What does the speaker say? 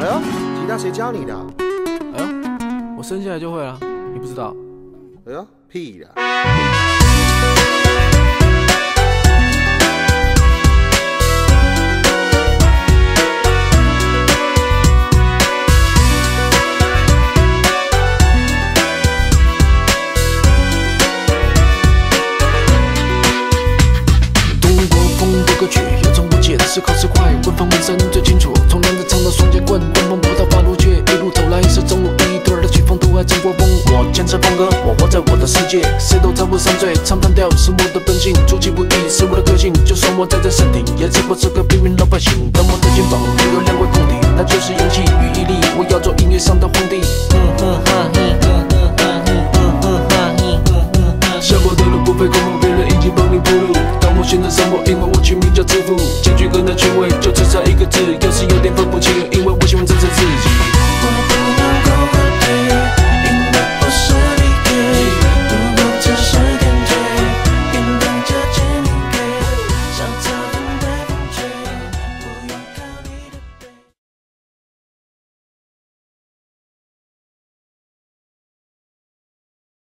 哎呦，吉他谁教你的？哎呦，我生下来就会了，你不知道？哎呦，屁的！快，官方纹身最清楚。同样的唱到双截棍，东风不到八路街，一路走来是中路一对儿的曲风都还真过风。我坚持风格，我活在我的世界，谁都插不上嘴。唱单调是我的本性，出其不意是我的个性。就算我再在山顶，也只不过是个平民老百姓。但我的肩膀又有两块空地，那就是勇气与毅力。我要做音乐上的皇帝。下的路不费功夫，别人已经帮你铺路。当我选择生活，因为的趣味就只差一个字就是